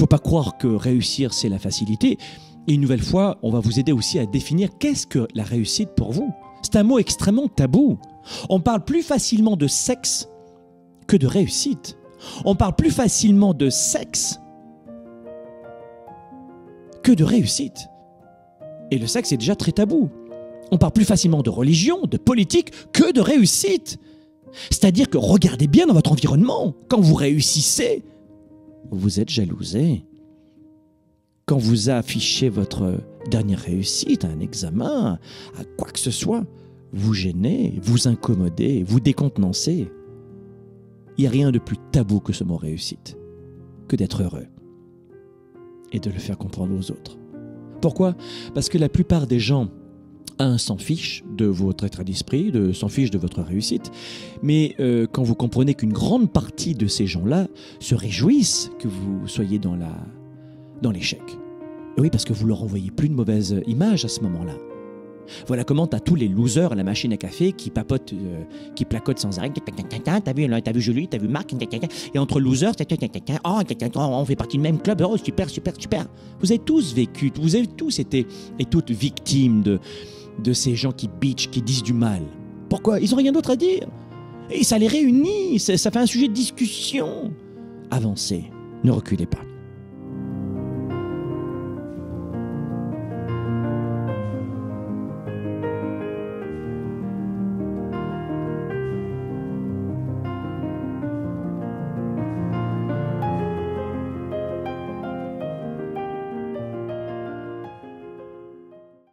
faut pas croire que réussir, c'est la facilité. Et une nouvelle fois, on va vous aider aussi à définir qu'est-ce que la réussite pour vous. C'est un mot extrêmement tabou. On parle plus facilement de sexe que de réussite. On parle plus facilement de sexe que de réussite. Et le sexe est déjà très tabou. On parle plus facilement de religion, de politique, que de réussite. C'est-à-dire que regardez bien dans votre environnement. Quand vous réussissez, vous êtes jalousé. Quand vous affichez votre dernière réussite à un examen, à quoi que ce soit, vous gênez, vous incommodez, vous décontenancez. Il n'y a rien de plus tabou que ce mot réussite, que d'être heureux et de le faire comprendre aux autres. Pourquoi? Parce que la plupart des gens un, s'en fiche de votre état d'esprit, de s'en fiche de votre réussite. Mais euh, quand vous comprenez qu'une grande partie de ces gens-là se réjouissent que vous soyez dans la dans l'échec. Oui, parce que vous leur envoyez plus de mauvaise image à ce moment-là. Voilà comment t'as tous les losers à la machine à café qui papotent, euh, qui placotent sans arrêt. T'as vu, t'as vu Julie, t'as vu Marc, et entre losers, oh, on fait partie du même club, oh super, super, super. Vous avez tous vécu, vous avez tous été et toutes victimes de, de ces gens qui bitchent, qui disent du mal. Pourquoi? Ils n'ont rien d'autre à dire. Et ça les réunit, ça fait un sujet de discussion. Avancez, ne reculez pas.